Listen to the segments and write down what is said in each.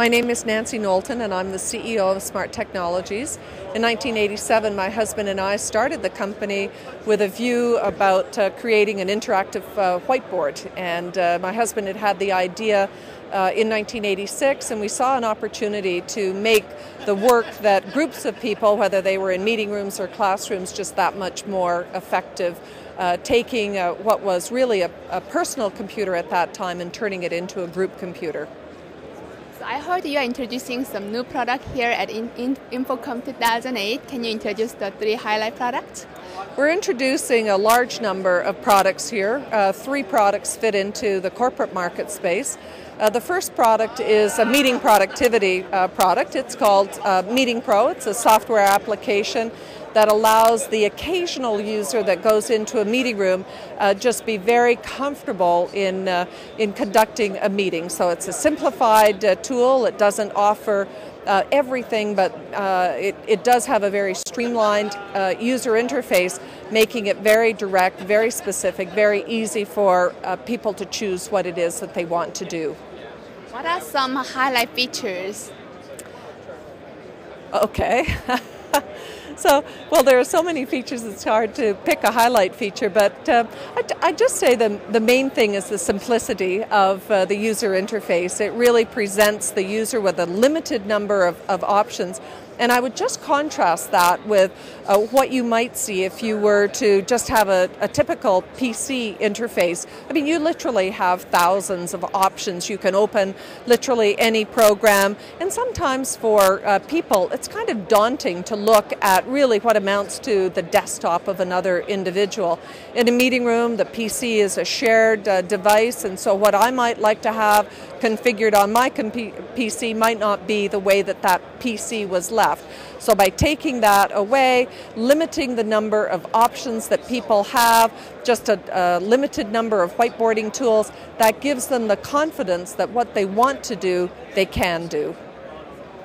My name is Nancy Knowlton, and I'm the CEO of Smart Technologies. In 1987, my husband and I started the company with a view about uh, creating an interactive uh, whiteboard. And uh, my husband had had the idea uh, in 1986, and we saw an opportunity to make the work that groups of people, whether they were in meeting rooms or classrooms, just that much more effective. Uh, taking uh, what was really a, a personal computer at that time and turning it into a group computer. I heard you are introducing some new product here at in, in InfoComm 2008. Can you introduce the three highlight products? We're introducing a large number of products here. Uh, three products fit into the corporate market space. Uh, the first product is a meeting productivity uh, product. It's called uh, Meeting Pro. It's a software application that allows the occasional user that goes into a meeting room uh, just be very comfortable in, uh, in conducting a meeting. So it's a simplified uh, tool. It doesn't offer uh, everything, but uh, it, it, does have a very streamlined user interface, making it very direct, very specific, very easy for people to choose what it is that they want to do. What are some highlight features? Okay. so, well, there are so many features, it's hard to pick a highlight feature, but uh, I, just say the, the main thing is the simplicity of uh, the user interface. It really presents the user with a limited number of, of options and I would just contrast that with uh, what you might see if you were to just have a, a, typical PC interface. I mean, you literally have thousands of options. You can open literally any program, and sometimes for uh, people, it's kind of daunting to look at really what amounts to the desktop of another individual. In a meeting room, the PC is a shared uh, device, and so what I might like to have configured on my PC might not be the way that that PC was left. So by taking that away, limiting the number of options that people have, just a, a, limited number of whiteboarding tools, that gives them the confidence that what they want to do, they can do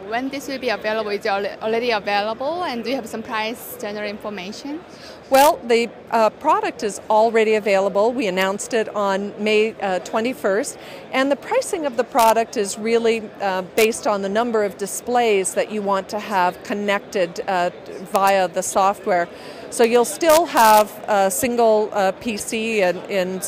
when this will be available? Is it already available? And do you have some price general information? Well, the uh, product is already available. We announced it on May uh, 21st. And the pricing of the product is really uh, based on the number of displays that you want to have connected uh, via the software. So you'll still have a single uh, PC in, in,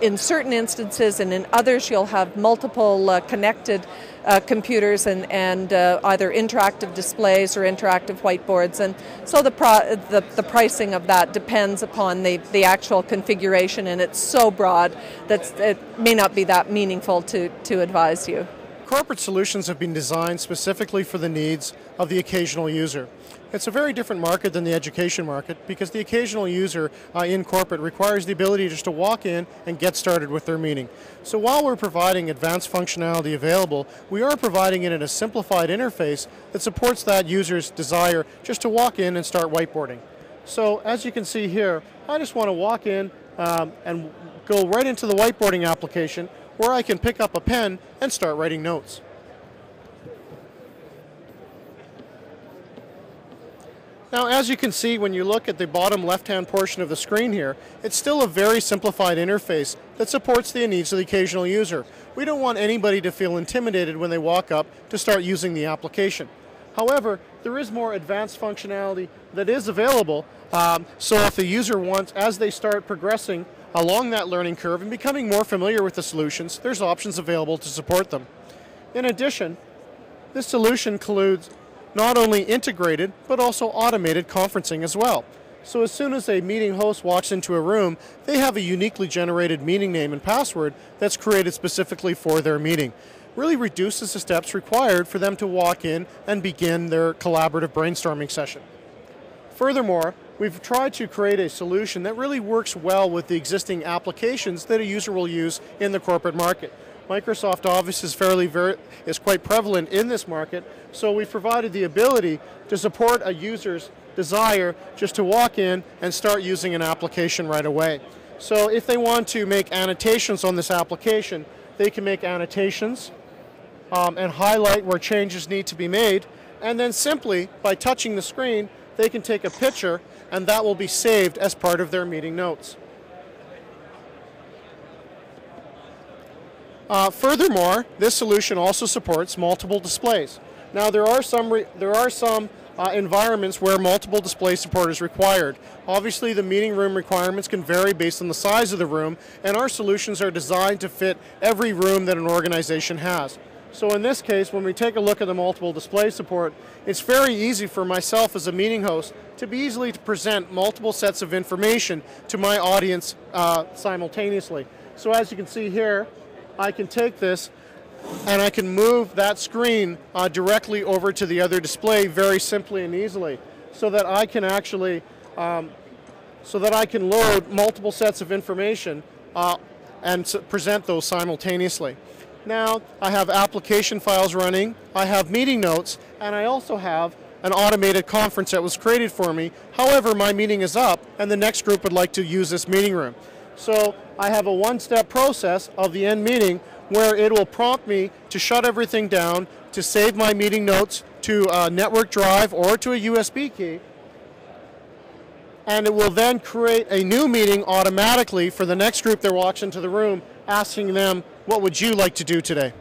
in, certain instances, and in others you'll have multiple uh, connected uh, computers and, and uh, either interactive displays or interactive whiteboards. And so the, pro- the, the pricing of that depends upon the, the actual configuration, and it's so broad that it may not be that meaningful to, to advise you. Corporate solutions have been designed specifically for the needs of the occasional user. It's a very different market than the education market because the occasional user uh, in corporate requires the ability just to walk in and get started with their meeting. So while we're providing advanced functionality available, we are providing it in a simplified interface that supports that user's desire just to walk in and start whiteboarding. So as you can see here, I just want to walk in um, and go right into the whiteboarding application where I can pick up a pen and start writing notes. Now, as you can see when you look at the bottom left-hand portion of the screen here, it's still a very simplified interface that supports the needs of the occasional user. We don't want anybody to feel intimidated when they walk up to start using the application. However, there is more advanced functionality that is available, um, so if the user wants, as they start progressing along that learning curve and becoming more familiar with the solutions, there's options available to support them. In addition, this solution includes not only integrated, but also automated conferencing as well. So as soon as a meeting host walks into a room, they have a uniquely generated meeting name and password that's created specifically for their meeting. Really reduces the steps required for them to walk in and begin their collaborative brainstorming session. Furthermore, we've tried to create a solution that really works well with the existing applications that a user will use in the corporate market. Microsoft Office is fairly very, is quite prevalent in this market, so we've provided the ability to support a user's desire just to walk in and start using an application right away. So if they want to make annotations on this application, they can make annotations um, and highlight where changes need to be made, and then simply by touching the screen, they can take a picture and that will be saved as part of their meeting notes. Uh, furthermore, this solution also supports multiple displays. Now there are some re- there are some uh, environments where multiple display support is required. Obviously, the meeting room requirements can vary based on the size of the room, and our solutions are designed to fit every room that an organization has. So in this case, when we take a look at the multiple display support, it's very easy for myself as a meeting host to be easily to present multiple sets of information to my audience uh, simultaneously. So as you can see here, I can take this and I can move that screen uh, directly over to the other display very simply and easily so that I can actually um, so that I can load multiple sets of information uh, and present those simultaneously. Now I have application files running, I have meeting notes, and I also have an automated conference that was created for me. However, my meeting is up and the next group would like to use this meeting room. So I have a one-step process of the end meeting where it will prompt me to shut everything down, to save my meeting notes to a network drive or to a USB key, and it will then create a new meeting automatically for the next group that walks into the room, asking them, what would you like to do today?